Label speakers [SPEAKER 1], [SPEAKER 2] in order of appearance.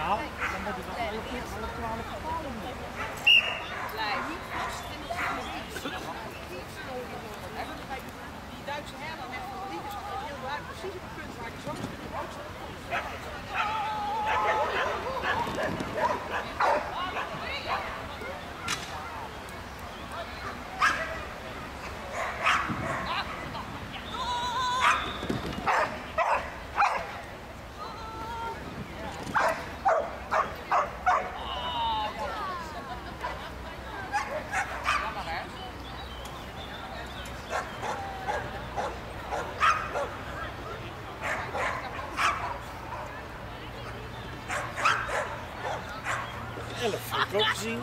[SPEAKER 1] Nou, dan moet je wel alle keer alle twaalf bepalen.
[SPEAKER 2] Die Duitse herder net van die is heel duidelijk precies op het punt waar
[SPEAKER 1] 11. Heb je gezien?